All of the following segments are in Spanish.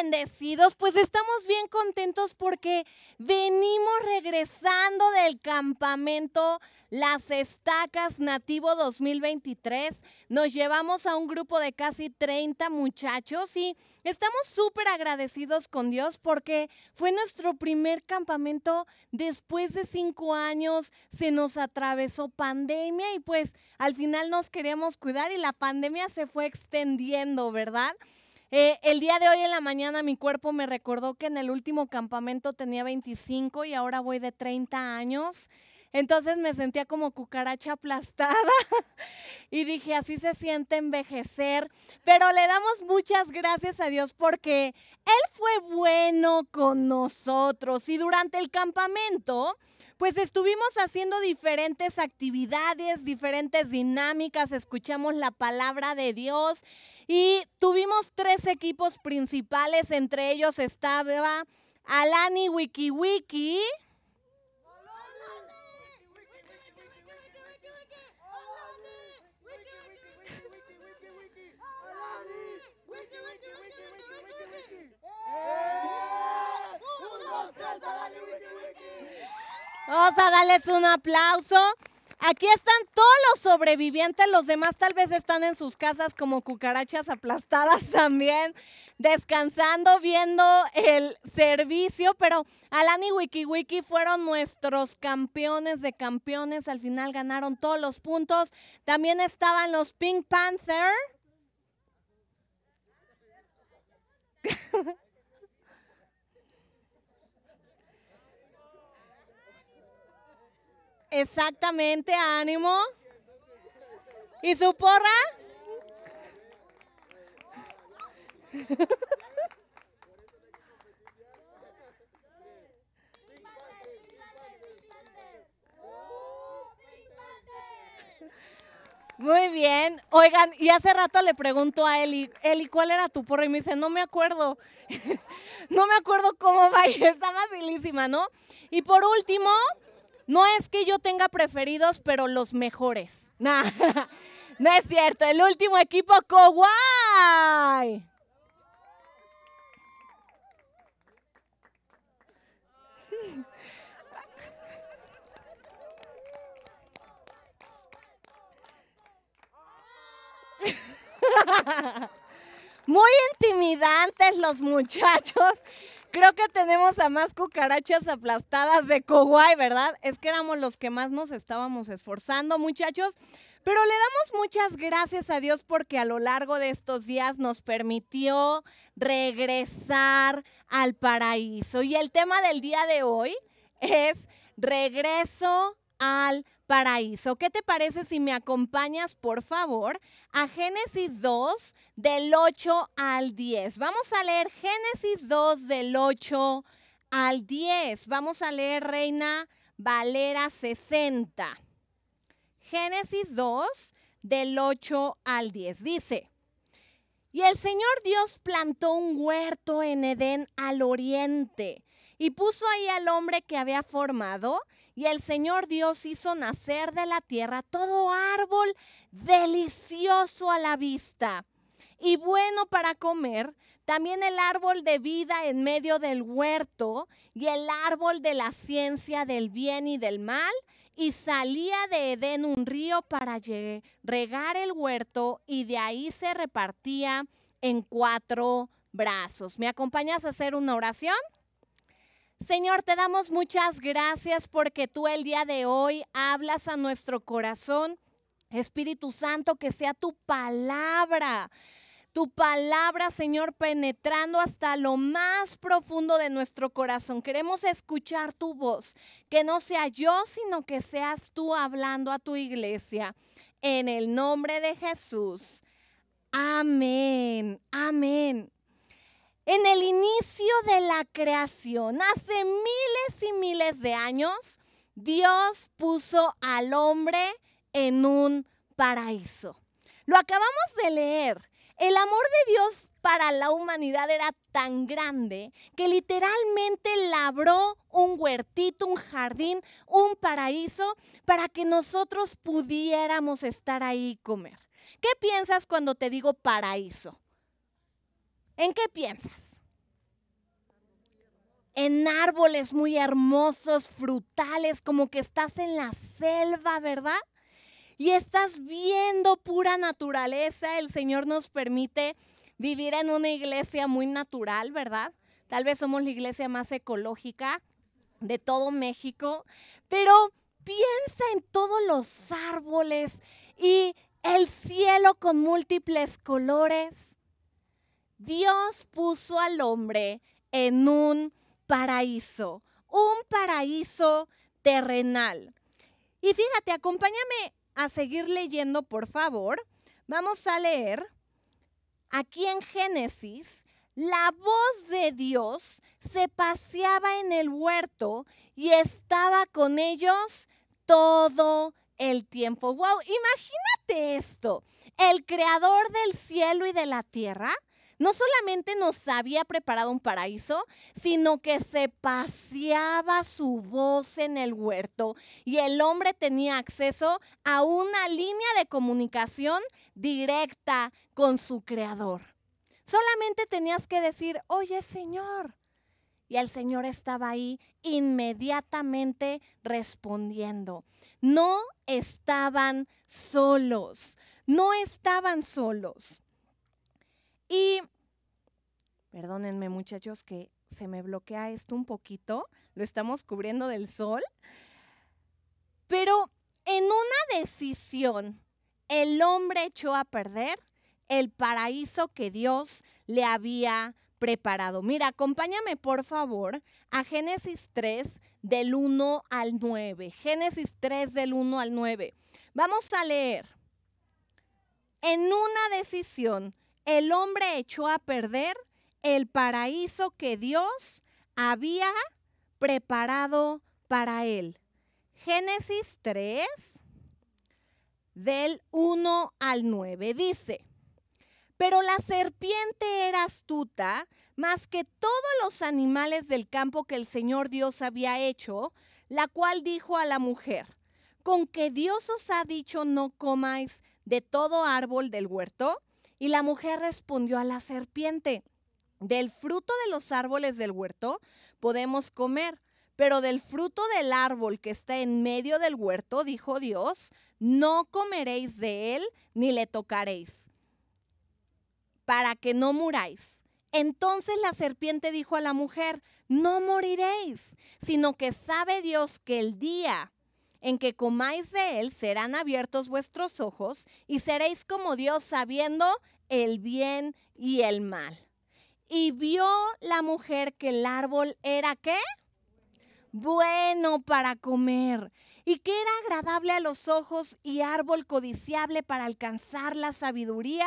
bendecidos, pues estamos bien contentos porque venimos regresando del campamento Las Estacas Nativo 2023. Nos llevamos a un grupo de casi 30 muchachos y estamos súper agradecidos con Dios porque fue nuestro primer campamento después de cinco años. Se nos atravesó pandemia y pues al final nos queríamos cuidar y la pandemia se fue extendiendo, ¿verdad? Eh, el día de hoy en la mañana mi cuerpo me recordó que en el último campamento tenía 25 y ahora voy de 30 años. Entonces me sentía como cucaracha aplastada y dije, así se siente envejecer. Pero le damos muchas gracias a Dios porque Él fue bueno con nosotros y durante el campamento pues estuvimos haciendo diferentes actividades, diferentes dinámicas, escuchamos la palabra de Dios y tuvimos tres equipos principales, entre ellos estaba Alani Wiki Wiki. Vamos a darles un aplauso. Aquí están todos los sobrevivientes, los demás tal vez están en sus casas como cucarachas aplastadas también, descansando, viendo el servicio, pero Alani y Wiki Wiki fueron nuestros campeones de campeones, al final ganaron todos los puntos. También estaban los Pink Panther. Exactamente, ánimo. ¿Y su porra? Muy bien. Oigan, y hace rato le pregunto a Eli, Eli, ¿cuál era tu porra? Y me dice, no me acuerdo. no me acuerdo cómo va y está facilísima, ¿no? Y por último, no es que yo tenga preferidos, pero los mejores. no es cierto. El último equipo, Kowai. Muy intimidantes los muchachos. Creo que tenemos a más cucarachas aplastadas de Kuwait, ¿verdad? Es que éramos los que más nos estábamos esforzando, muchachos. Pero le damos muchas gracias a Dios porque a lo largo de estos días nos permitió regresar al paraíso. Y el tema del día de hoy es regreso al paraíso. ¿Qué te parece si me acompañas, por favor, a Génesis 2 del 8 al 10? Vamos a leer Génesis 2 del 8 al 10. Vamos a leer Reina Valera 60. Génesis 2 del 8 al 10. Dice, y el Señor Dios plantó un huerto en Edén al oriente y puso ahí al hombre que había formado y el Señor Dios hizo nacer de la tierra todo árbol delicioso a la vista y bueno para comer, también el árbol de vida en medio del huerto y el árbol de la ciencia del bien y del mal. Y salía de Edén un río para regar el huerto y de ahí se repartía en cuatro brazos. ¿Me acompañas a hacer una oración? Señor, te damos muchas gracias porque tú el día de hoy hablas a nuestro corazón. Espíritu Santo, que sea tu palabra. Tu palabra, Señor, penetrando hasta lo más profundo de nuestro corazón. Queremos escuchar tu voz, que no sea yo, sino que seas tú hablando a tu iglesia. En el nombre de Jesús. Amén. Amén. En el inicio de la creación, hace miles y miles de años, Dios puso al hombre en un paraíso. Lo acabamos de leer. El amor de Dios para la humanidad era tan grande que literalmente labró un huertito, un jardín, un paraíso para que nosotros pudiéramos estar ahí y comer. ¿Qué piensas cuando te digo paraíso? ¿En qué piensas? en árboles muy hermosos, frutales, como que estás en la selva, ¿verdad? Y estás viendo pura naturaleza. El Señor nos permite vivir en una iglesia muy natural, ¿verdad? Tal vez somos la iglesia más ecológica de todo México, pero piensa en todos los árboles y el cielo con múltiples colores. Dios puso al hombre en un paraíso, un paraíso terrenal. Y fíjate, acompáñame a seguir leyendo, por favor. Vamos a leer aquí en Génesis, la voz de Dios se paseaba en el huerto y estaba con ellos todo el tiempo. ¡Wow! Imagínate esto. El creador del cielo y de la tierra no solamente nos había preparado un paraíso, sino que se paseaba su voz en el huerto y el hombre tenía acceso a una línea de comunicación directa con su creador. Solamente tenías que decir, oye Señor. Y el Señor estaba ahí inmediatamente respondiendo. No estaban solos, no estaban solos. Y perdónenme muchachos que se me bloquea esto un poquito, lo estamos cubriendo del sol, pero en una decisión el hombre echó a perder el paraíso que Dios le había preparado. Mira, acompáñame por favor a Génesis 3 del 1 al 9. Génesis 3 del 1 al 9. Vamos a leer. En una decisión, el hombre echó a perder el paraíso que Dios había preparado para él. Génesis 3, del 1 al 9, dice, pero la serpiente era astuta más que todos los animales del campo que el Señor Dios había hecho, la cual dijo a la mujer, con que Dios os ha dicho no comáis de todo árbol del huerto. Y la mujer respondió a la serpiente, del fruto de los árboles del huerto podemos comer, pero del fruto del árbol que está en medio del huerto, dijo Dios, no comeréis de él ni le tocaréis, para que no muráis. Entonces la serpiente dijo a la mujer, no moriréis, sino que sabe Dios que el día en que comáis de él serán abiertos vuestros ojos y seréis como Dios sabiendo el bien y el mal. Y vio la mujer que el árbol era qué? Bueno para comer y que era agradable a los ojos y árbol codiciable para alcanzar la sabiduría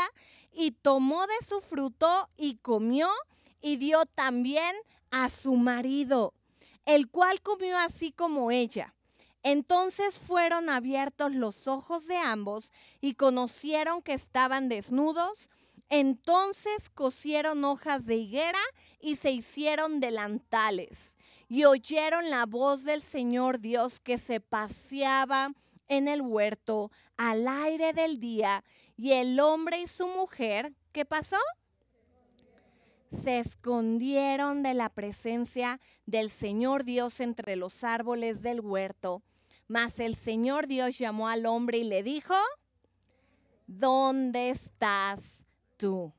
y tomó de su fruto y comió y dio también a su marido, el cual comió así como ella. Entonces fueron abiertos los ojos de ambos y conocieron que estaban desnudos. Entonces cosieron hojas de higuera y se hicieron delantales. Y oyeron la voz del Señor Dios que se paseaba en el huerto al aire del día. Y el hombre y su mujer, ¿qué pasó? se escondieron de la presencia del Señor Dios entre los árboles del huerto. Mas el Señor Dios llamó al hombre y le dijo, ¿dónde estás tú?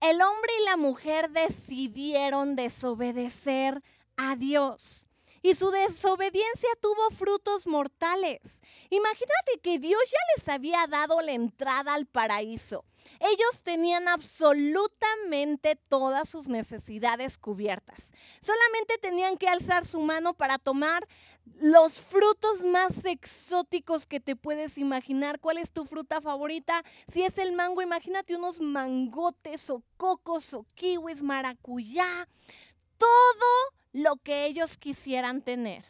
El hombre y la mujer decidieron desobedecer a Dios. Y su desobediencia tuvo frutos mortales. Imagínate que Dios ya les había dado la entrada al paraíso. Ellos tenían absolutamente todas sus necesidades cubiertas. Solamente tenían que alzar su mano para tomar los frutos más exóticos que te puedes imaginar. ¿Cuál es tu fruta favorita? Si es el mango, imagínate unos mangotes o cocos o kiwis, maracuyá. Todo lo que ellos quisieran tener.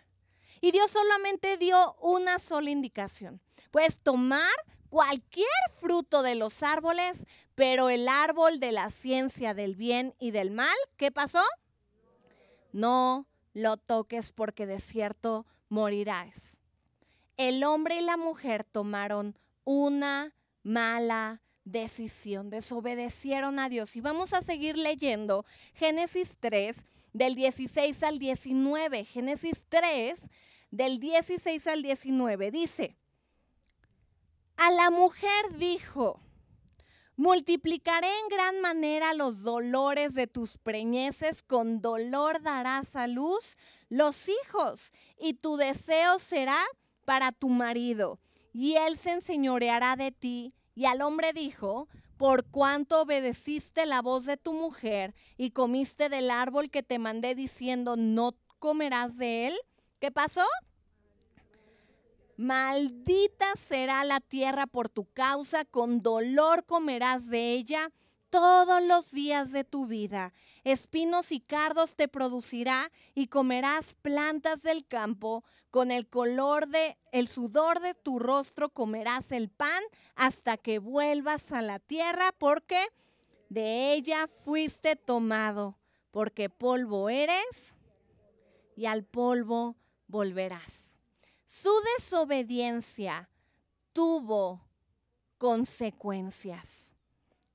Y Dios solamente dio una sola indicación. Puedes tomar cualquier fruto de los árboles, pero el árbol de la ciencia del bien y del mal, ¿qué pasó? No lo toques porque de cierto morirás. El hombre y la mujer tomaron una mala decisión, desobedecieron a Dios. Y vamos a seguir leyendo Génesis 3 del 16 al 19. Génesis 3, del 16 al 19. Dice, a la mujer dijo, multiplicaré en gran manera los dolores de tus preñeces, con dolor darás a luz los hijos, y tu deseo será para tu marido, y él se enseñoreará de ti. Y al hombre dijo, por cuanto obedeciste la voz de tu mujer y comiste del árbol que te mandé diciendo, no comerás de él. ¿Qué pasó? Maldita será la tierra por tu causa, con dolor comerás de ella todos los días de tu vida. Espinos y cardos te producirá y comerás plantas del campo. Con el color de el sudor de tu rostro comerás el pan hasta que vuelvas a la tierra, porque de ella fuiste tomado, porque polvo eres y al polvo volverás. Su desobediencia tuvo consecuencias.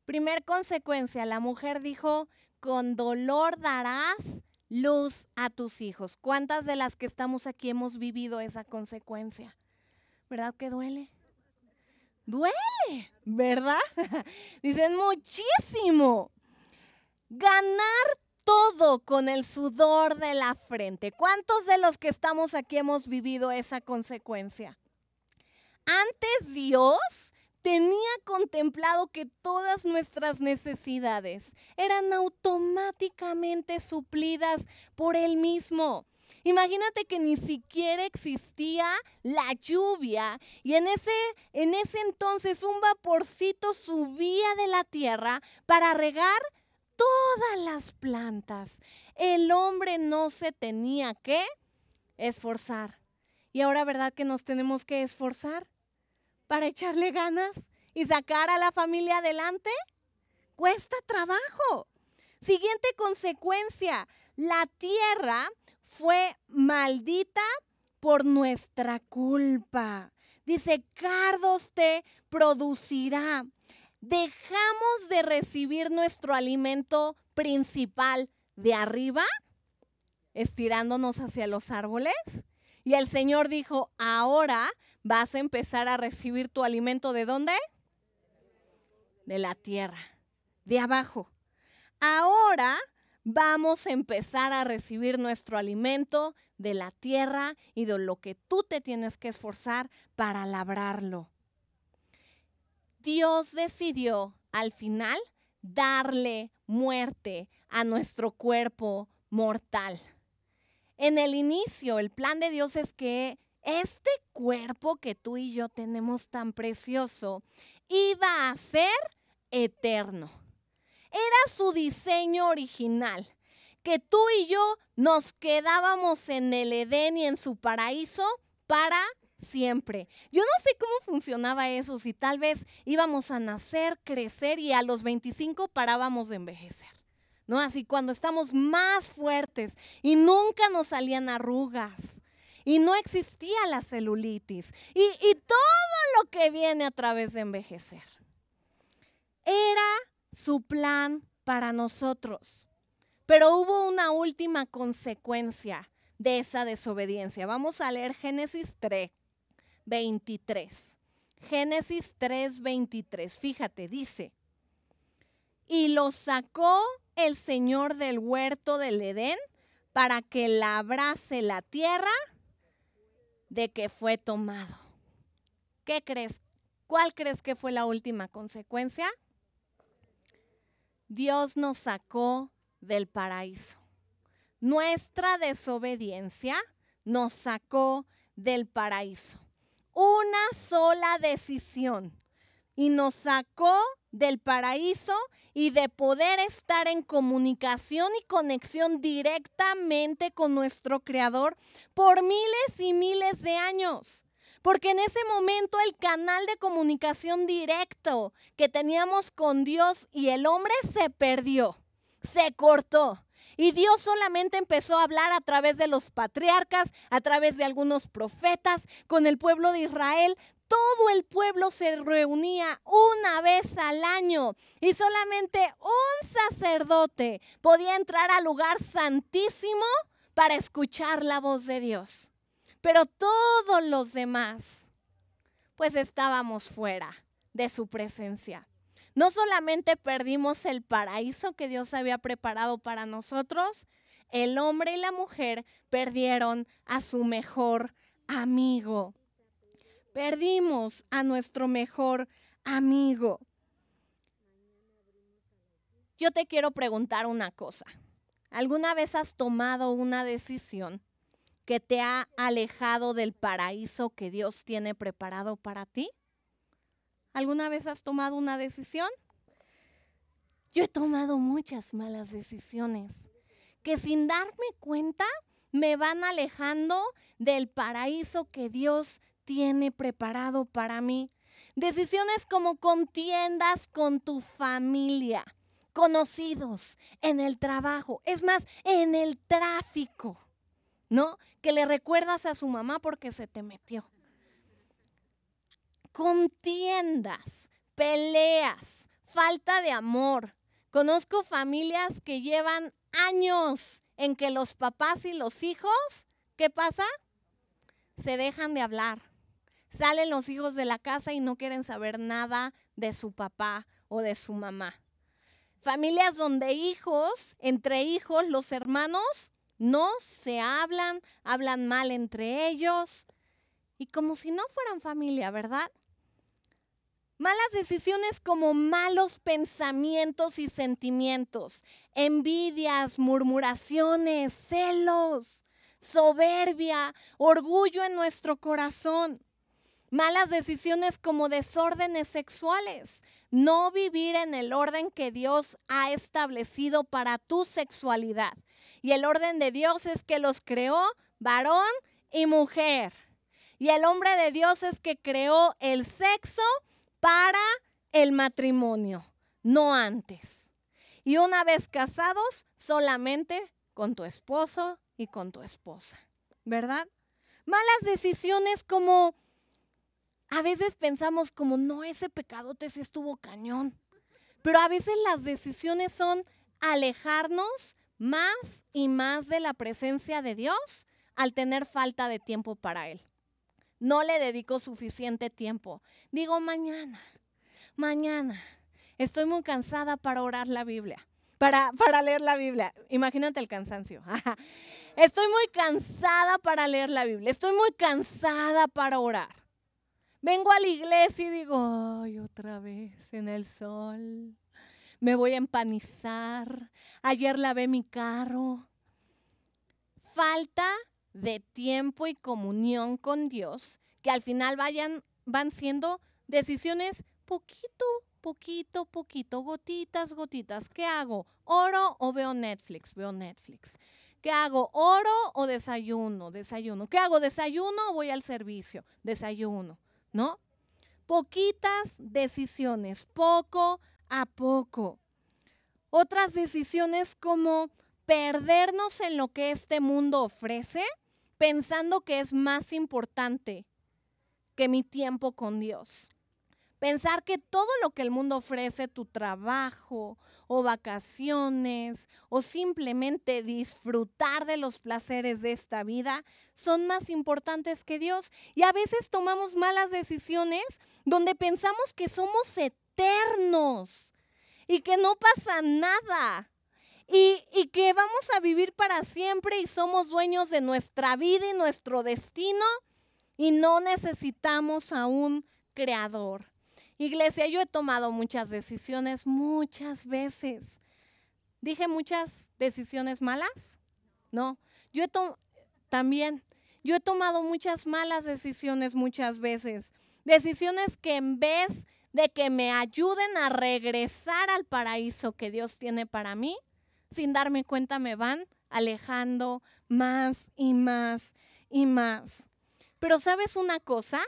Primer consecuencia, la mujer dijo, con dolor darás luz a tus hijos. ¿Cuántas de las que estamos aquí hemos vivido esa consecuencia? ¿Verdad que duele? Duele, ¿verdad? Dicen muchísimo. Ganar todo con el sudor de la frente. ¿Cuántos de los que estamos aquí hemos vivido esa consecuencia? Antes Dios tenía contemplado que todas nuestras necesidades eran automáticamente suplidas por Él mismo. Imagínate que ni siquiera existía la lluvia y en ese, en ese entonces un vaporcito subía de la tierra para regar todas las plantas. El hombre no se tenía que esforzar. Y ahora, ¿verdad que nos tenemos que esforzar para echarle ganas y sacar a la familia adelante? Cuesta trabajo. Siguiente consecuencia, la tierra fue maldita por nuestra culpa. Dice, cardos te producirá dejamos de recibir nuestro alimento principal de arriba, estirándonos hacia los árboles. Y el Señor dijo, ahora vas a empezar a recibir tu alimento de dónde? De la tierra, de abajo. Ahora vamos a empezar a recibir nuestro alimento de la tierra y de lo que tú te tienes que esforzar para labrarlo. Dios decidió al final darle muerte a nuestro cuerpo mortal. En el inicio, el plan de Dios es que este cuerpo que tú y yo tenemos tan precioso iba a ser eterno. Era su diseño original, que tú y yo nos quedábamos en el Edén y en su paraíso para siempre. Yo no sé cómo funcionaba eso, si tal vez íbamos a nacer, crecer y a los 25 parábamos de envejecer. ¿No? Así cuando estamos más fuertes y nunca nos salían arrugas y no existía la celulitis y, y todo lo que viene a través de envejecer. Era su plan para nosotros. Pero hubo una última consecuencia de esa desobediencia. Vamos a leer Génesis 3, 23. Génesis 3, 23. Fíjate, dice, y lo sacó el Señor del huerto del Edén para que labrase la tierra de que fue tomado. ¿Qué crees? ¿Cuál crees que fue la última consecuencia? Dios nos sacó del paraíso. Nuestra desobediencia nos sacó del paraíso una sola decisión y nos sacó del paraíso y de poder estar en comunicación y conexión directamente con nuestro Creador por miles y miles de años. Porque en ese momento el canal de comunicación directo que teníamos con Dios y el hombre se perdió, se cortó. Y Dios solamente empezó a hablar a través de los patriarcas, a través de algunos profetas, con el pueblo de Israel. Todo el pueblo se reunía una vez al año y solamente un sacerdote podía entrar al lugar santísimo para escuchar la voz de Dios. Pero todos los demás, pues estábamos fuera de su presencia. No solamente perdimos el paraíso que Dios había preparado para nosotros, el hombre y la mujer perdieron a su mejor amigo. Perdimos a nuestro mejor amigo. Yo te quiero preguntar una cosa. ¿Alguna vez has tomado una decisión que te ha alejado del paraíso que Dios tiene preparado para ti? ¿Alguna vez has tomado una decisión? Yo he tomado muchas malas decisiones que sin darme cuenta me van alejando del paraíso que Dios tiene preparado para mí. Decisiones como contiendas con tu familia, conocidos, en el trabajo, es más, en el tráfico, ¿no? Que le recuerdas a su mamá porque se te metió contiendas, peleas, falta de amor. Conozco familias que llevan años en que los papás y los hijos, ¿qué pasa? Se dejan de hablar. Salen los hijos de la casa y no quieren saber nada de su papá o de su mamá. Familias donde hijos, entre hijos, los hermanos no se hablan, hablan mal entre ellos y como si no fueran familia, ¿verdad? Malas decisiones como malos pensamientos y sentimientos, envidias, murmuraciones, celos, soberbia, orgullo en nuestro corazón. Malas decisiones como desórdenes sexuales, no vivir en el orden que Dios ha establecido para tu sexualidad. Y el orden de Dios es que los creó varón y mujer. Y el hombre de Dios es que creó el sexo para el matrimonio, no antes. Y una vez casados, solamente con tu esposo y con tu esposa, ¿verdad? Malas decisiones como a veces pensamos como, no, ese pecadote sí estuvo cañón. Pero a veces las decisiones son alejarnos más y más de la presencia de Dios al tener falta de tiempo para Él no le dedico suficiente tiempo. Digo mañana, mañana. Estoy muy cansada para orar la Biblia, para, para leer la Biblia. Imagínate el cansancio. Estoy muy cansada para leer la Biblia. Estoy muy cansada para orar. Vengo a la iglesia y digo, ay, otra vez en el sol. Me voy a empanizar. Ayer lavé mi carro. Falta de tiempo y comunión con Dios, que al final vayan, van siendo decisiones poquito, poquito, poquito, gotitas, gotitas. ¿Qué hago? ¿Oro o veo Netflix? Veo Netflix. ¿Qué hago? ¿Oro o desayuno? Desayuno. ¿Qué hago? ¿Desayuno o voy al servicio? Desayuno, ¿no? Poquitas decisiones, poco a poco. Otras decisiones como perdernos en lo que este mundo ofrece pensando que es más importante que mi tiempo con Dios. Pensar que todo lo que el mundo ofrece, tu trabajo o vacaciones o simplemente disfrutar de los placeres de esta vida, son más importantes que Dios. Y a veces tomamos malas decisiones donde pensamos que somos eternos y que no pasa nada y, que vamos a vivir para siempre y somos dueños de nuestra vida y nuestro destino y no necesitamos a un creador. Iglesia, yo he tomado muchas decisiones muchas veces. ¿Dije muchas decisiones malas? No, yo también, yo he tomado muchas malas decisiones muchas veces. Decisiones que en vez de que me ayuden a regresar al paraíso que Dios tiene para mí, sin darme cuenta me van alejando más y más y más. Pero sabes una cosa,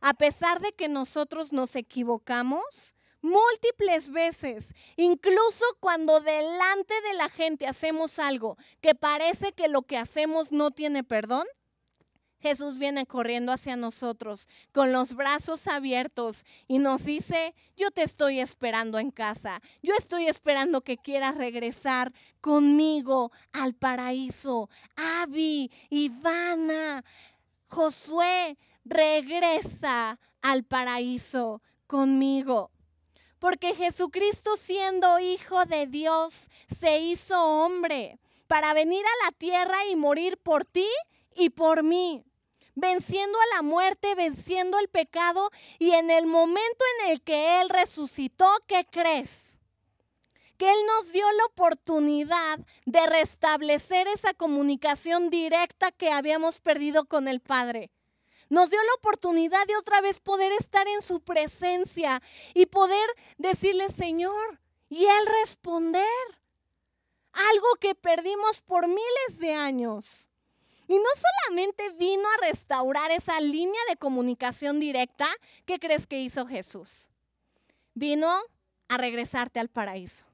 a pesar de que nosotros nos equivocamos, múltiples veces, incluso cuando delante de la gente hacemos algo que parece que lo que hacemos no tiene perdón, Jesús viene corriendo hacia nosotros con los brazos abiertos y nos dice, yo te estoy esperando en casa, yo estoy esperando que quieras regresar conmigo al paraíso. Avi, Ivana, Josué, regresa al paraíso conmigo. Porque Jesucristo siendo hijo de Dios se hizo hombre para venir a la tierra y morir por ti y por mí venciendo a la muerte, venciendo el pecado y en el momento en el que Él resucitó, ¿qué crees? Que Él nos dio la oportunidad de restablecer esa comunicación directa que habíamos perdido con el Padre. Nos dio la oportunidad de otra vez poder estar en su presencia y poder decirle, Señor, y Él responder. Algo que perdimos por miles de años. Y no solamente vino a restaurar esa línea de comunicación directa, ¿qué crees que hizo Jesús? Vino a regresarte al paraíso.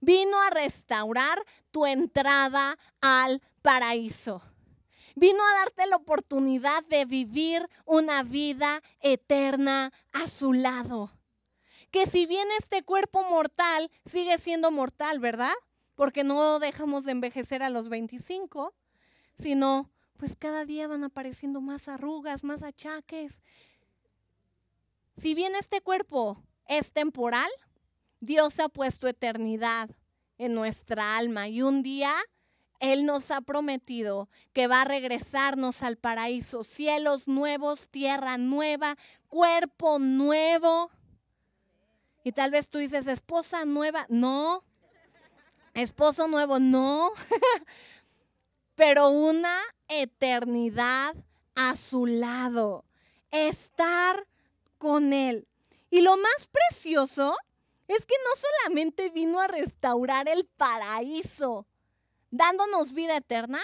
Vino a restaurar tu entrada al paraíso. Vino a darte la oportunidad de vivir una vida eterna a su lado. Que si bien este cuerpo mortal sigue siendo mortal, ¿verdad? Porque no dejamos de envejecer a los 25, sino pues cada día van apareciendo más arrugas, más achaques. Si bien este cuerpo es temporal, Dios ha puesto eternidad en nuestra alma y un día Él nos ha prometido que va a regresarnos al paraíso, cielos nuevos, tierra nueva, cuerpo nuevo. Y tal vez tú dices, esposa nueva, no, esposo nuevo, no, pero una eternidad a su lado, estar con Él. Y lo más precioso es que no solamente vino a restaurar el paraíso, dándonos vida eterna,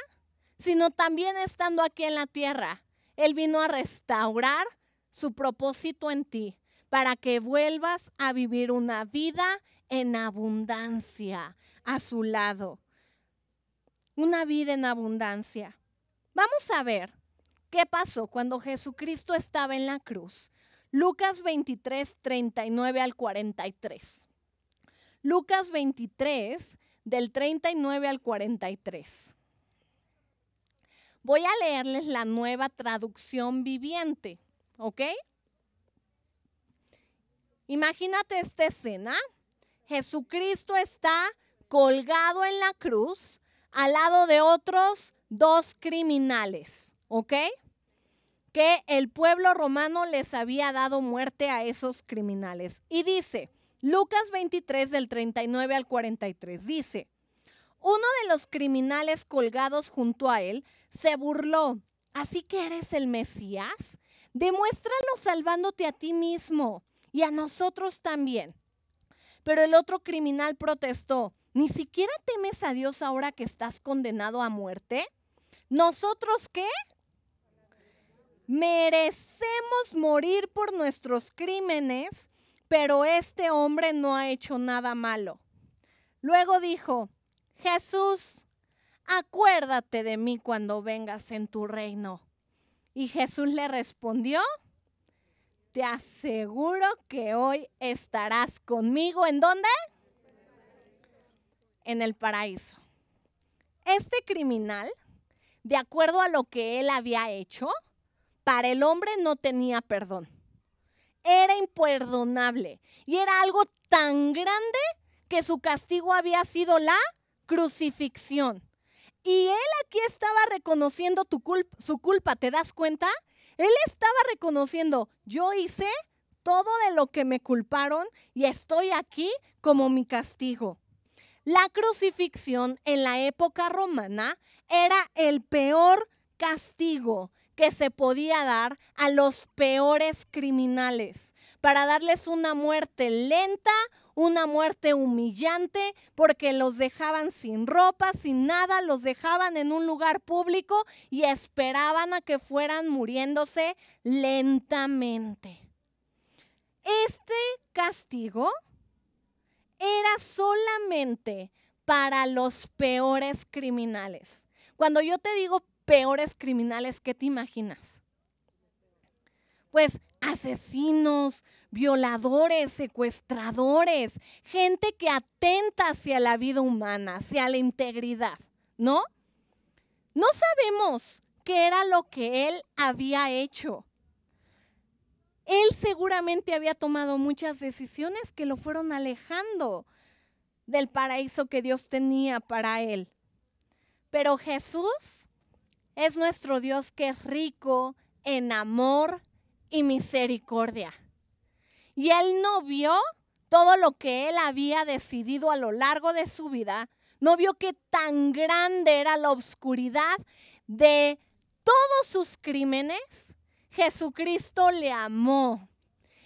sino también estando aquí en la tierra. Él vino a restaurar su propósito en ti para que vuelvas a vivir una vida en abundancia a su lado. Una vida en abundancia. Vamos a ver qué pasó cuando Jesucristo estaba en la cruz. Lucas 23, 39 al 43. Lucas 23, del 39 al 43. Voy a leerles la nueva traducción viviente, ¿ok? Imagínate esta escena. Jesucristo está colgado en la cruz al lado de otros dos criminales, ¿ok? Que el pueblo romano les había dado muerte a esos criminales. Y dice, Lucas 23 del 39 al 43, dice, uno de los criminales colgados junto a él se burló. ¿Así que eres el Mesías? Demuéstralo salvándote a ti mismo y a nosotros también. Pero el otro criminal protestó, ¿ni siquiera temes a Dios ahora que estás condenado a muerte? ¿Nosotros qué? Merecemos morir por nuestros crímenes, pero este hombre no ha hecho nada malo. Luego dijo, Jesús, acuérdate de mí cuando vengas en tu reino. Y Jesús le respondió, te aseguro que hoy estarás conmigo. ¿En dónde? En el paraíso. Este criminal de acuerdo a lo que él había hecho, para el hombre no tenía perdón. Era imperdonable y era algo tan grande que su castigo había sido la crucifixión. Y él aquí estaba reconociendo tu su culpa, ¿te das cuenta? Él estaba reconociendo, yo hice todo de lo que me culparon y estoy aquí como mi castigo. La crucifixión en la época romana era el peor castigo que se podía dar a los peores criminales, para darles una muerte lenta, una muerte humillante, porque los dejaban sin ropa, sin nada, los dejaban en un lugar público y esperaban a que fueran muriéndose lentamente. este castigo era solamente para los peores criminales. Cuando yo te digo peores criminales, ¿qué te imaginas? Pues asesinos, violadores, secuestradores, gente que atenta hacia la vida humana, hacia la integridad, ¿no? No sabemos qué era lo que él había hecho. Él seguramente había tomado muchas decisiones que lo fueron alejando del paraíso que Dios tenía para él. Pero Jesús es nuestro Dios que es rico en amor y misericordia. Y él no vio todo lo que él había decidido a lo largo de su vida, no vio que tan grande era la oscuridad de todos sus crímenes. Jesucristo le amó.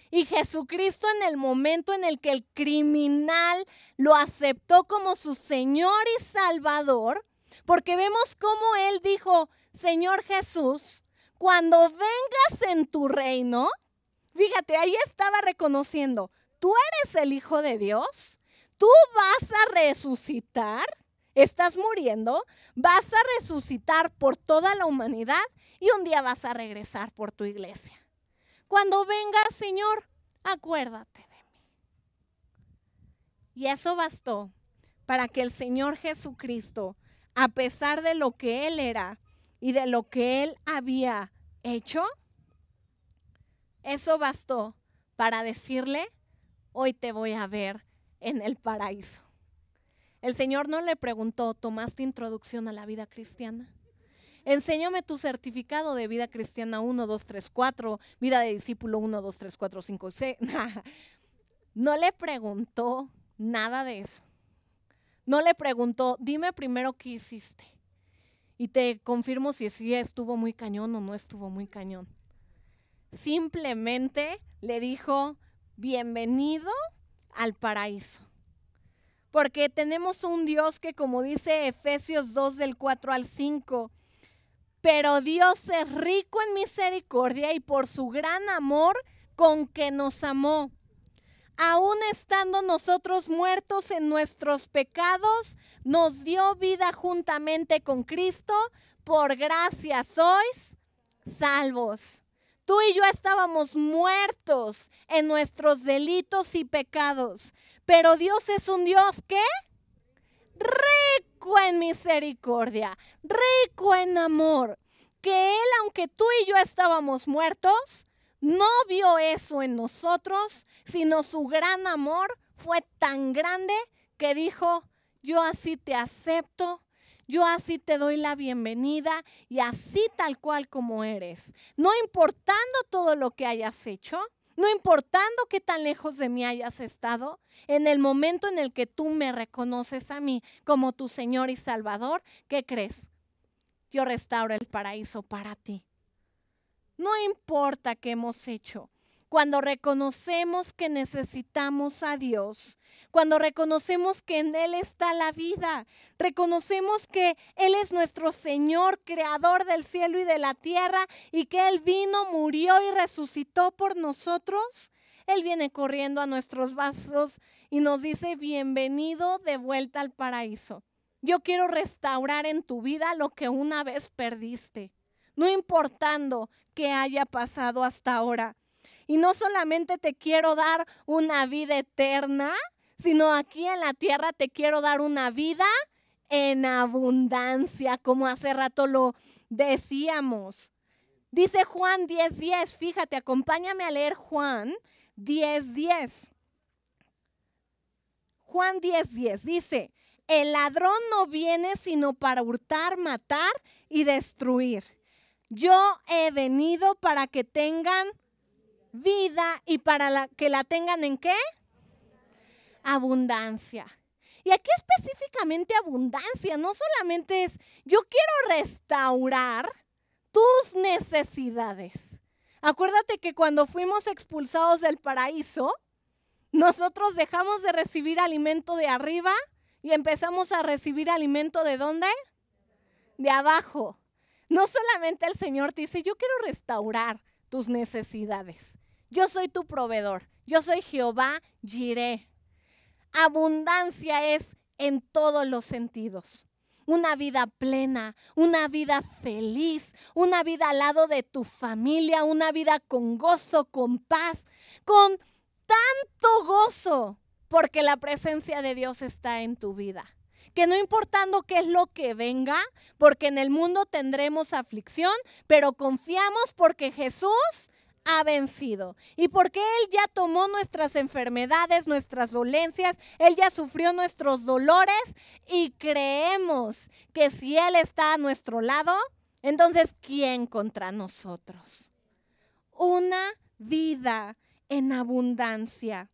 Y Jesucristo en el momento en el que el criminal lo aceptó como su Señor y Salvador, porque vemos cómo Él dijo, Señor Jesús, cuando vengas en tu reino, fíjate, ahí estaba reconociendo, tú eres el Hijo de Dios, tú vas a resucitar, estás muriendo, vas a resucitar por toda la humanidad y un día vas a regresar por tu iglesia. Cuando vengas, Señor, acuérdate de mí. Y eso bastó para que el Señor Jesucristo, a pesar de lo que Él era y de lo que Él había hecho, eso bastó para decirle, hoy te voy a ver en el paraíso. El Señor no le preguntó, ¿tomaste introducción a la vida cristiana? Enséñame tu certificado de vida cristiana 1, 2, 3, 4, vida de discípulo 1, 2, 3, 4, 5, 6. No le preguntó nada de eso. No le preguntó, dime primero qué hiciste y te confirmo si sí estuvo muy cañón o no estuvo muy cañón. Simplemente le dijo, bienvenido al paraíso. Porque tenemos un Dios que, como dice Efesios 2 del 4 al 5, pero Dios es rico en misericordia y por su gran amor con que nos amó aún estando nosotros muertos en nuestros pecados, nos dio vida juntamente con Cristo. Por gracia sois salvos. Tú y yo estábamos muertos en nuestros delitos y pecados, pero Dios es un Dios que rico en misericordia, rico en amor, que Él, aunque tú y yo estábamos muertos, no vio eso en nosotros, sino su gran amor fue tan grande que dijo, yo así te acepto, yo así te doy la bienvenida y así tal cual como eres. No importando todo lo que hayas hecho, no importando qué tan lejos de mí hayas estado, en el momento en el que tú me reconoces a mí como tu Señor y Salvador, ¿qué crees? Yo restauro el paraíso para ti. No importa qué hemos hecho. Cuando reconocemos que necesitamos a Dios, cuando reconocemos que en Él está la vida, reconocemos que Él es nuestro Señor, creador del cielo y de la tierra, y que Él vino, murió y resucitó por nosotros, Él viene corriendo a nuestros vasos y nos dice, bienvenido de vuelta al paraíso. Yo quiero restaurar en tu vida lo que una vez perdiste no importando qué haya pasado hasta ahora. Y no solamente te quiero dar una vida eterna, sino aquí en la tierra te quiero dar una vida en abundancia, como hace rato lo decíamos. Dice Juan 10:10, fíjate, acompáñame a leer Juan 10:10. Juan 10:10 dice, el ladrón no viene sino para hurtar, matar y destruir. Yo he venido para que tengan vida y para que la tengan en qué? Abundancia. Y aquí específicamente abundancia, no solamente es, yo quiero restaurar tus necesidades. Acuérdate que cuando fuimos expulsados del paraíso, nosotros dejamos de recibir alimento de arriba y empezamos a recibir alimento de dónde? De abajo. No solamente el Señor te dice, yo quiero restaurar tus necesidades. Yo soy tu proveedor. Yo soy Jehová Jireh. Abundancia es en todos los sentidos. Una vida plena, una vida feliz, una vida al lado de tu familia, una vida con gozo, con paz, con tanto gozo, porque la presencia de Dios está en tu vida que no importando qué es lo que venga, porque en el mundo tendremos aflicción, pero confiamos porque Jesús ha vencido. Y porque Él ya tomó nuestras enfermedades, nuestras dolencias, Él ya sufrió nuestros dolores y creemos que si Él está a nuestro lado, entonces ¿quién contra nosotros? Una vida en abundancia.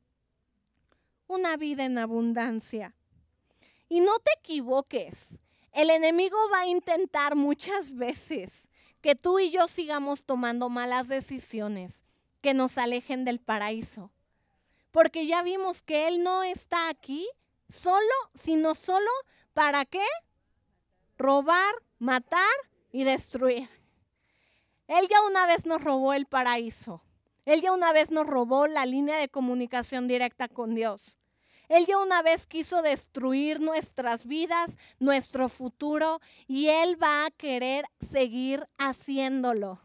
Una vida en abundancia. Y no te equivoques, el enemigo va a intentar muchas veces que tú y yo sigamos tomando malas decisiones que nos alejen del paraíso. Porque ya vimos que Él no está aquí solo, sino solo para qué? Robar, matar y destruir. Él ya una vez nos robó el paraíso. Él ya una vez nos robó la línea de comunicación directa con Dios. Él ya una vez quiso destruir nuestras vidas, nuestro futuro, y Él va a querer seguir haciéndolo.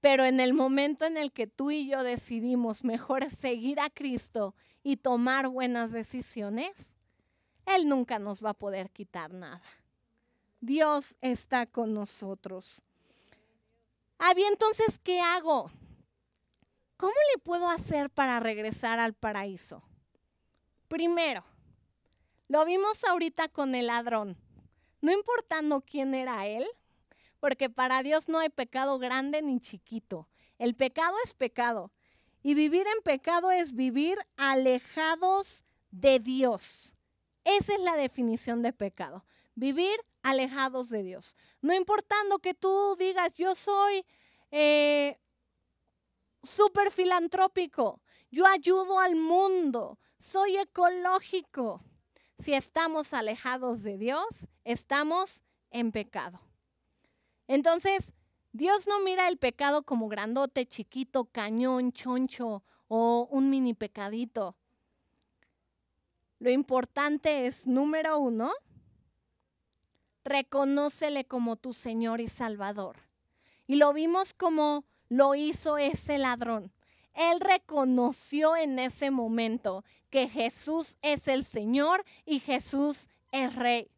Pero en el momento en el que tú y yo decidimos mejor seguir a Cristo y tomar buenas decisiones, Él nunca nos va a poder quitar nada. Dios está con nosotros. Ah, entonces, ¿qué hago? ¿Cómo le puedo hacer para regresar al paraíso? Primero, lo vimos ahorita con el ladrón. No importando quién era él, porque para Dios no hay pecado grande ni chiquito. El pecado es pecado. Y vivir en pecado es vivir alejados de Dios. Esa es la definición de pecado. Vivir alejados de Dios. No importando que tú digas, yo soy eh, súper filantrópico, yo ayudo al mundo, soy ecológico. Si estamos alejados de Dios, estamos en pecado. Entonces, Dios no mira el pecado como grandote, chiquito, cañón, choncho o un mini pecadito. Lo importante es, número uno, reconócele como tu Señor y Salvador. Y lo vimos como lo hizo ese ladrón. Él reconoció en ese momento que Jesús es el Señor y Jesús es Rey.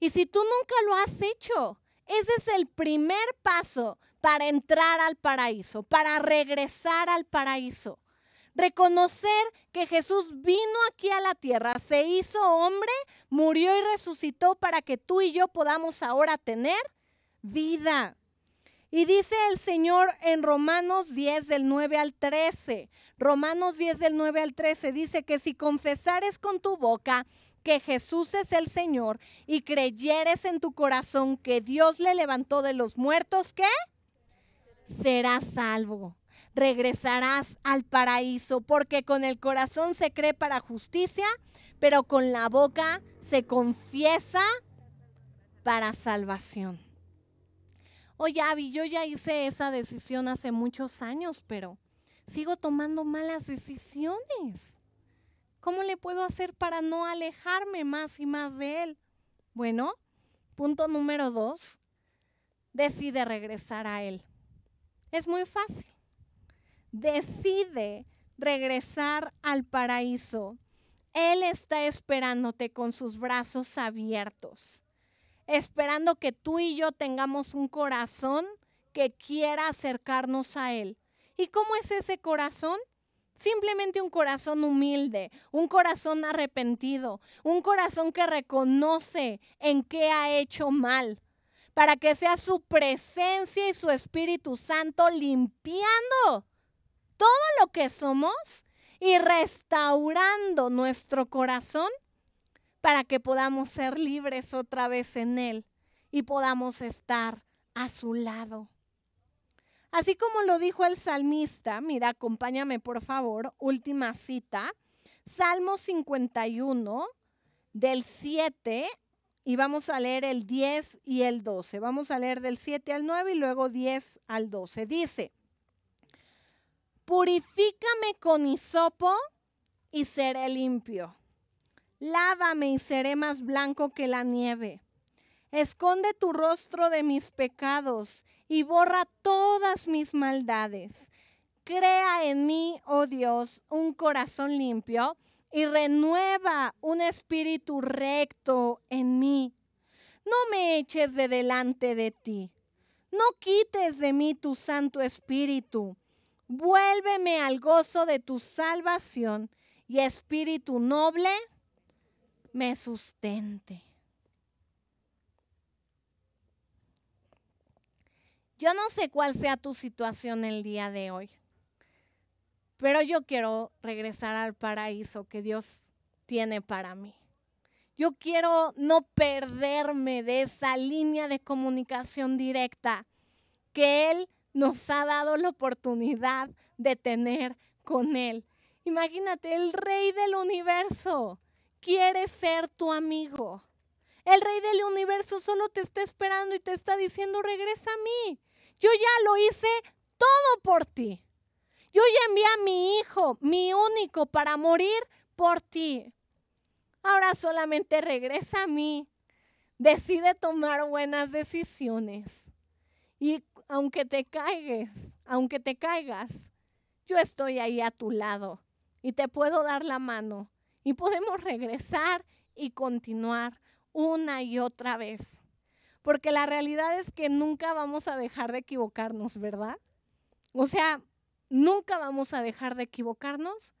Y si tú nunca lo has hecho, ese es el primer paso para entrar al paraíso, para regresar al paraíso. Reconocer que Jesús vino aquí a la tierra, se hizo hombre, murió y resucitó para que tú y yo podamos ahora tener vida. Y dice el Señor en Romanos 10 del 9 al 13, Romanos 10 del 9 al 13 dice que si confesares con tu boca que Jesús es el Señor y creyeres en tu corazón que Dios le levantó de los muertos, ¿qué? Serás salvo. Regresarás al paraíso, porque con el corazón se cree para justicia, pero con la boca se confiesa para salvación. Oye, Abby, yo ya hice esa decisión hace muchos años, pero sigo tomando malas decisiones. ¿Cómo le puedo hacer para no alejarme más y más de él? Bueno, punto número dos, decide regresar a él. Es muy fácil. Decide regresar al paraíso. Él está esperándote con sus brazos abiertos esperando que tú y yo tengamos un corazón que quiera acercarnos a Él. ¿Y cómo es ese corazón? Simplemente un corazón humilde, un corazón arrepentido, un corazón que reconoce en qué ha hecho mal, para que sea su presencia y su Espíritu Santo limpiando todo lo que somos y restaurando nuestro corazón para que podamos ser libres otra vez en Él y podamos estar a su lado. Así como lo dijo el salmista, mira, acompáñame por favor, última cita, Salmo 51 del 7 y vamos a leer el 10 y el 12. Vamos a leer del 7 al 9 y luego 10 al 12. Dice, Purifícame con hisopo y seré limpio. Lávame y seré más blanco que la nieve. Esconde tu rostro de mis pecados y borra todas mis maldades. Crea en mí, oh Dios, un corazón limpio y renueva un espíritu recto en mí. No me eches de delante de ti. No quites de mí tu Santo Espíritu. Vuélveme al gozo de tu salvación y espíritu noble me sustente. Yo no sé cuál sea tu situación el día de hoy, pero yo quiero regresar al paraíso que Dios tiene para mí. Yo quiero no perderme de esa línea de comunicación directa que Él nos ha dado la oportunidad de tener con Él. Imagínate, el rey del universo quiere ser tu amigo. El rey del universo solo te está esperando y te está diciendo, regresa a mí. Yo ya lo hice todo por ti. Yo ya envié a mi hijo, mi único, para morir por ti. Ahora solamente regresa a mí. Decide tomar buenas decisiones. Y aunque te caigas, aunque te caigas, yo estoy ahí a tu lado y te puedo dar la mano y podemos regresar y continuar una y otra vez porque la realidad es que nunca vamos a dejar de equivocarnos, ¿verdad? O sea, nunca vamos a dejar de equivocarnos,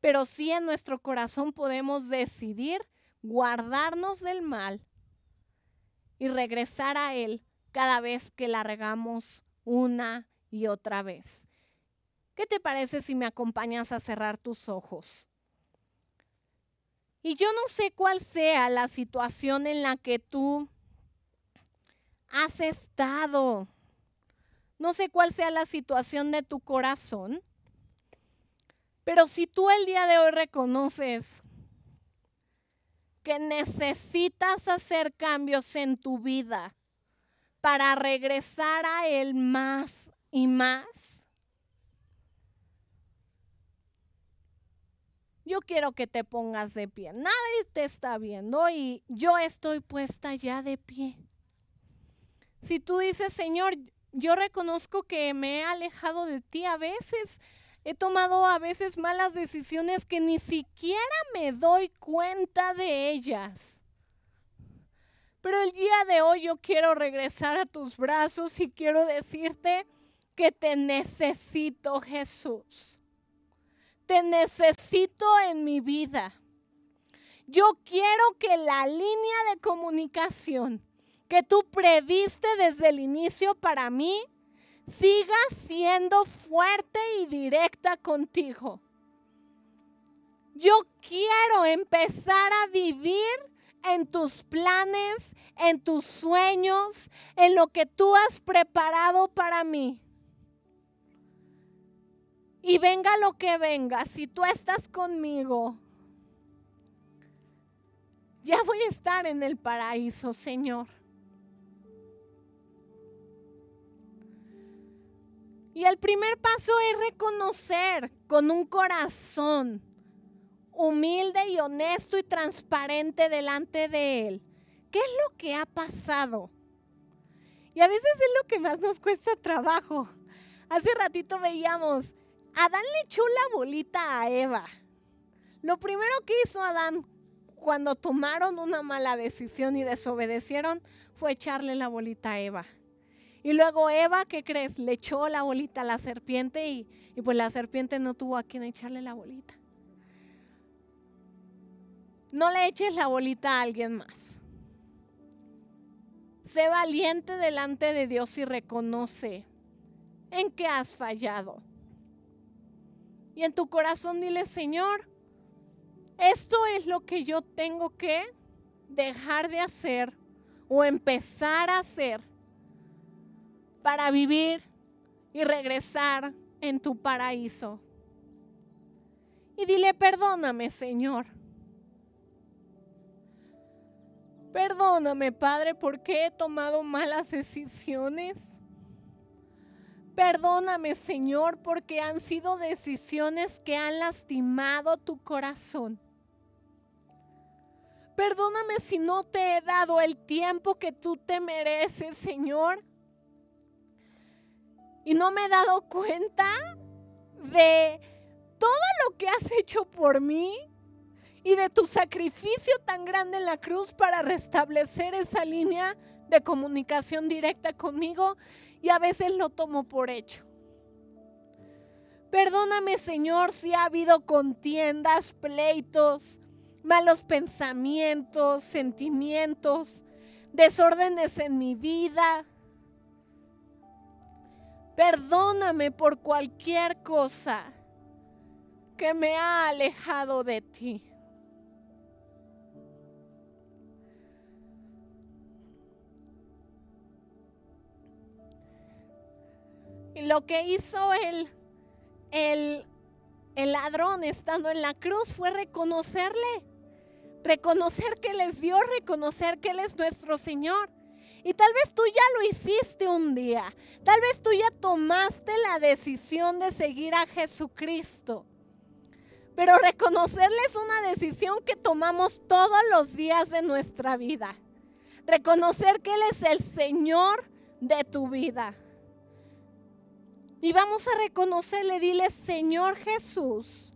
pero sí en nuestro corazón podemos decidir guardarnos del mal y regresar a Él cada vez que la regamos una y otra vez. ¿Qué te parece si me acompañas a cerrar tus ojos? Y yo no sé cuál sea la situación en la que tú has estado. No sé cuál sea la situación de tu corazón, pero si tú el día de hoy reconoces que necesitas hacer cambios en tu vida para regresar a Él más y más, yo quiero que te pongas de pie. Nadie te está viendo y yo estoy puesta ya de pie. Si tú dices, Señor, yo reconozco que me he alejado de ti a veces, he tomado a veces malas decisiones que ni siquiera me doy cuenta de ellas. Pero el día de hoy yo quiero regresar a tus brazos y quiero decirte que te necesito, Jesús. Te necesito en mi vida. Yo quiero que la línea de comunicación que tú previste desde el inicio para mí siga siendo fuerte y directa contigo. Yo quiero empezar a vivir en tus planes, en tus sueños, en lo que tú has preparado para mí. Y venga lo que venga, si tú estás conmigo, ya voy a estar en el paraíso, Señor. Y el primer paso es reconocer con un corazón humilde y honesto y transparente delante de Él. ¿Qué es lo que ha pasado? Y a veces es lo que más nos cuesta trabajo. Hace ratito veíamos, Adán le echó la bolita a Eva. Lo primero que hizo Adán cuando tomaron una mala decisión y desobedecieron fue echarle la bolita a Eva. Y luego Eva, ¿qué crees? Le echó la bolita a la serpiente y, y pues la serpiente no tuvo a quien echarle la bolita. No le eches la bolita a alguien más. Sé valiente delante de Dios y reconoce en qué has fallado. Y en tu corazón dile, Señor, esto es lo que yo tengo que dejar de hacer o empezar a hacer para vivir y regresar en tu paraíso. Y dile, perdóname, Señor. Perdóname, Padre, porque he tomado malas decisiones. Perdóname, Señor, porque han sido decisiones que han lastimado tu corazón. Perdóname si no te he dado el tiempo que tú te mereces, Señor. Y no me he dado cuenta de todo lo que has hecho por mí y de tu sacrificio tan grande en la cruz para restablecer esa línea de comunicación directa conmigo y a veces lo tomo por hecho. Perdóname Señor si ha habido contiendas, pleitos, malos pensamientos, sentimientos, desórdenes en mi vida. Perdóname por cualquier cosa que me ha alejado de ti. Lo que hizo el, el, ladrón estando en la cruz fue reconocerle, reconocer que Él es Dios, reconocer que Él es nuestro Señor. Y tal vez tú ya lo hiciste un día, tal vez tú ya tomaste la decisión de seguir a Jesucristo. Pero reconocerle es una decisión que tomamos todos los días de nuestra vida. Reconocer que Él es el Señor de tu vida. Y vamos a reconocerle, dile, Señor Jesús.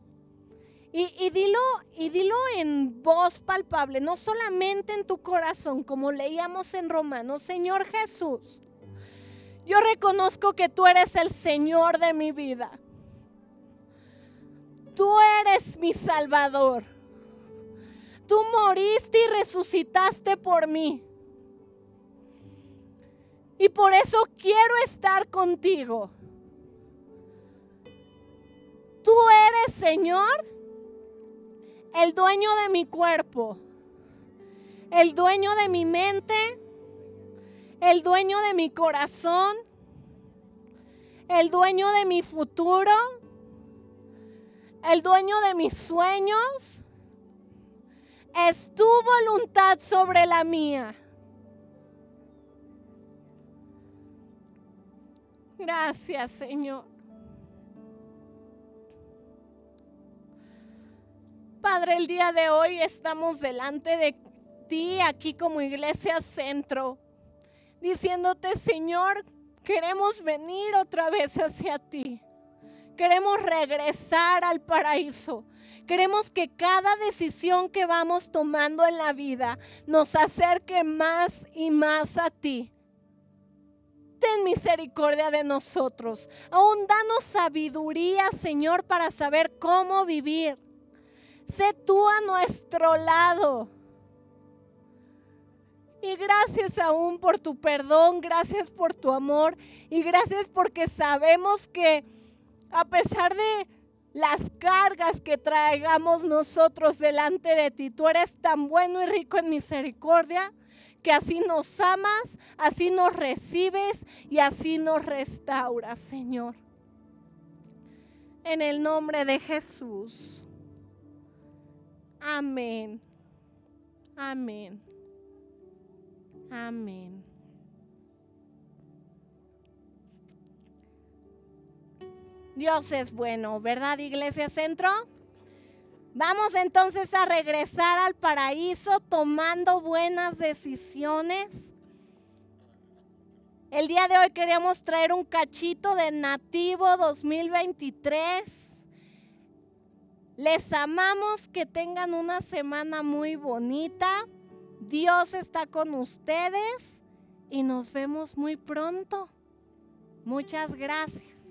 Y, dilo, y dilo en voz palpable, no solamente en tu corazón, como leíamos en Romanos, Señor Jesús. Yo reconozco que tú eres el Señor de mi vida. Tú eres mi Salvador. Tú moriste y resucitaste por mí. Y por eso quiero estar contigo. Tú eres, Señor, el dueño de mi cuerpo, el dueño de mi mente, el dueño de mi corazón, el dueño de mi futuro, el dueño de mis sueños. Es tu voluntad sobre la mía. Gracias, Señor. Padre, el día de hoy estamos delante de ti aquí como iglesia centro, diciéndote, Señor, queremos venir otra vez hacia ti. Queremos regresar al paraíso. Queremos que cada decisión que vamos tomando en la vida nos acerque más y más a ti. Ten misericordia de nosotros. Aún danos sabiduría, Señor, para saber cómo vivir Sé tú a nuestro lado. Y gracias aún por tu perdón, gracias por tu amor y gracias porque sabemos que a pesar de las cargas que traigamos nosotros delante de ti, tú eres tan bueno y rico en misericordia que así nos amas, así nos recibes y así nos restauras, Señor. En el nombre de Jesús. Amén. Amén. Amén. Dios es bueno, ¿verdad, Iglesia Centro? Vamos entonces a regresar al paraíso tomando buenas decisiones. El día de hoy queríamos traer un cachito de Nativo 2023 les amamos, que tengan una semana muy bonita. Dios está con ustedes y nos vemos muy pronto. Muchas gracias.